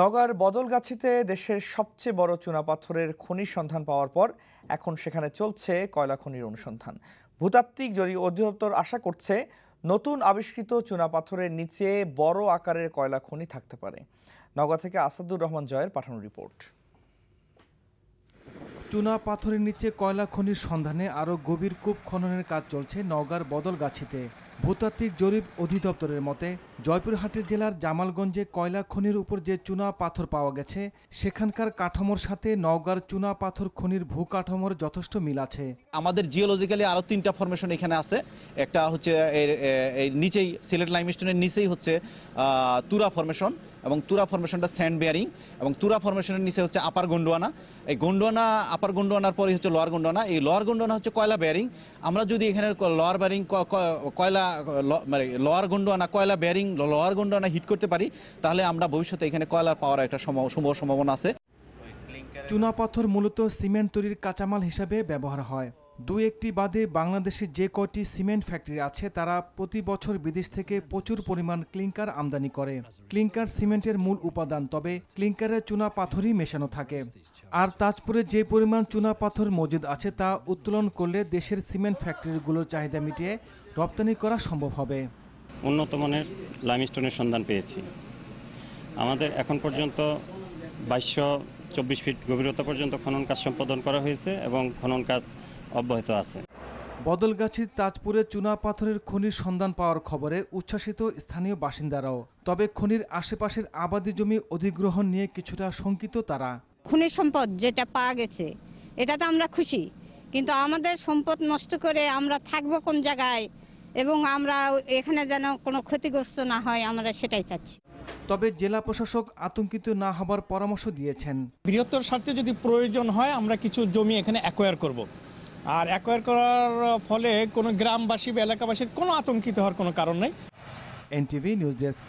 নগার বদলগাছিতে দেশের সবচেয়ে বড় চুনাপাথরের খনির সন্ধান পাওয়ার পর এখন সেখানে চলছে কয়লা খনির অনুসন্ধান। ভূতাত্ত্বিক জরি অধিদপ্তর আশা করছে নতুন আবিষ্কৃত চুনাপাথরের নিচে বড় আকারের কয়লা খনি থাকতে পারে। নগা থেকে আসাদুর রহমান জয়ের পাঠানো রিপোর্ট। চুনা পাথরের নিচে কয়লা খনির সন্ধানে আরও গভীর কূপ খননের কাজ চলছে নওগাঁর বদলগাছিতে। ভূতাত্ত্বিক জরিপ অধিদপ্তরের মতে, জয়পুরহাটের জেলার জামালগঞ্জে কয়লা খনির উপর যে চুনা পাথর পাওয়া গেছে, সেখানকার কাঠামোর সাথে নওগাঁর চুনা পাথর খনির ভূকাঠামোর যথেষ্ট মিল আছে। আমাদের জিওলজিক্যালি আরও তিনটা ফরমেশন এখানে আছে। একটা হচ্ছে নিচেই, সিলেট লাইমস্টোনের নিচেই হচ্ছে তুরা ফরমেশন এবং তুরা ফরমেশনটা স্যান্ড বেয়ারিং এবং তুরা ফরমেশনের নিচে হচ্ছে আপার গন্ডোয়ানা এই গন্ডোয়ানা আপার গন্ডোয়ানার পরে হচ্ছে লোয়ার গন্ডোয়ানা এই লোয়ার গন্ডোয়ানা হচ্ছে কয়লা বেয়ারিং আমরা যদি এখানে লোয়ার বেয়ারিং কয়লা মানে লোয়ার গন্ডোয়ানা কয়লা বেয়ারিং লোয়ার গন্ডোয়ানা হিট করতে পারি, তাহলে আমরা ভবিষ্যতে এখানে কয়লার পাওয়ার একটা সম্ভব সম্ভব সম্ভাবনা আছে। চুনা পাথর মূলত সিমেন্ট তৈরির কাঁচামাল হিসাবে ব্যবহার হয়। দুই একটি বাদে বাংলাদেশে যে কয়টি সিমেন্ট ফ্যাক্টরি আছে, তারা প্রতি বছর বিদেশ থেকে প্রচুর পরিমাণ ক্লিংকার আমদানি করে। ক্লিংকার সিমেন্টের মূল উপাদান, তবে ক্লিংকারে চুনা পাথরই মেশানো থাকে। আর তাজপুরে যে পরিমাণ চুনা পাথর মজুদ আছে, তা উত্তোলন করলে দেশের সিমেন্ট ফ্যাক্টরিগুলোর চাহিদা মিটিয়ে রপ্তানি করা সম্ভব হবে। উন্নত মানের লাইমস্টোনের সন্ধান পেয়েছি। আমাদের এখন পর্যন্ত বাইশশো চব্বিশ ফিট গভীরতা পর্যন্ত খনন কাজ সম্পাদন করা হয়েছে এবং খনন কাজ অব্যাহত আছে। বদলগাছির তাজপুরে চুনা পাথরের খনির সন্ধান পাওয়ার খবরে উচ্ছ্বাসিত স্থানীয় বাসিন্দারাও। তবে খনির আশেপাশের আবাদি জমি অধিগ্রহণ নিয়ে কিছুটা শঙ্কিত তারা। খনিজ সম্পদ যেটা পাওয়া গেছে এটাতে আমরা খুশি। কিন্তু আমাদের সম্পদ নষ্ট করে আমরা থাকব কোন জায়গায় এবং আমরা এখানে যেন কোনো ক্ষতিগ্রস্ত না হয় আমরা সেটাই চাচ্ছি। তবে জেলা প্রশাসক আতঙ্কিত না হবার পরামর্শ দিয়েছেন। বৃহত্তর স্বার্থে যদি প্রয়োজন হয় আমরা কিছু জমি এখানে অ্যাকোয়ার করব। আর অ্যাকোয়ার করার ফলে কোনো গ্রামবাসী বা এলাকাবাসীর কোনো আতঙ্কিত হওয়ার কোনো কারণ নেই। NTV news desk.